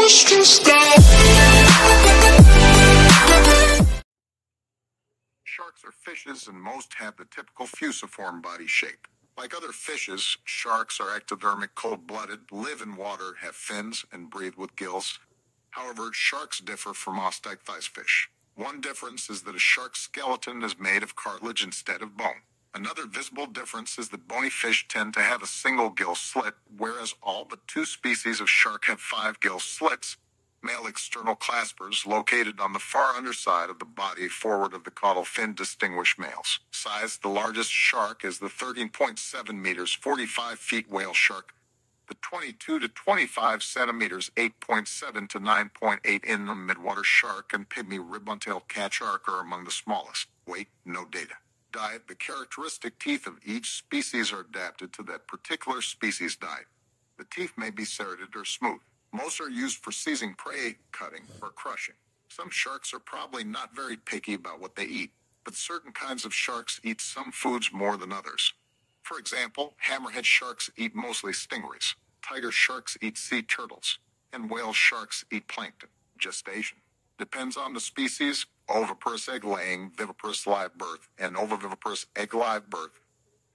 was. Sharks are fishes and most have the typical fusiform body shape. Like other fishes, sharks are ectothermic, cold-blooded, live in water, have fins, and breathe with gills. However, sharks differ from osteichthyes fish. One difference is that a shark's skeleton is made of cartilage instead of bone. Another visible difference is that bony fish tend to have a single gill slit, whereas all but two species of shark have five gill slits, male external claspers located on the far underside of the body forward of the caudal fin distinguish males. Size The largest shark is the 13.7 meters 45 feet whale shark. The 22 to 25 centimeters 8.7 to 9.8 inland midwater shark and pygmy ribbon-tailed cat shark are among the smallest. Weight, no data diet, the characteristic teeth of each species are adapted to that particular species' diet. The teeth may be serrated or smooth. Most are used for seizing prey, cutting, or crushing. Some sharks are probably not very picky about what they eat, but certain kinds of sharks eat some foods more than others. For example, hammerhead sharks eat mostly stingrays, tiger sharks eat sea turtles, and whale sharks eat plankton. Gestation depends on the species, oviparous egg laying, viviparous live birth, and ovoviviparous egg live birth.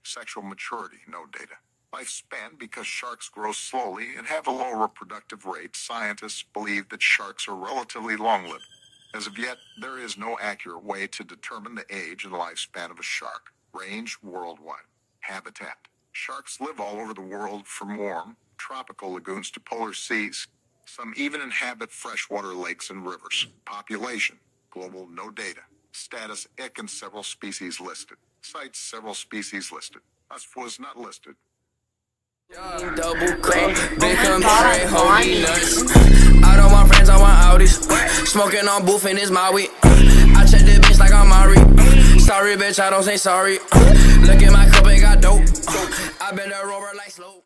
Sexual maturity, no data. Lifespan, because sharks grow slowly and have a low reproductive rate, scientists believe that sharks are relatively long lived. As of yet, there is no accurate way to determine the age and lifespan of a shark. Range worldwide. Habitat. Sharks live all over the world from warm, tropical lagoons to polar seas. Some even inhabit freshwater lakes and rivers. Population. Global no data. Status ick and several species listed. CITES several species listed. Us was not listed. Double cup, big come holy nuts. I don't want friends, I want Audis. Smoking on booth in his Maui. I check the bitch like I'm Mari. Sorry, bitch, I don't say sorry. Look at my cup, it got dope. I been a rover like slow.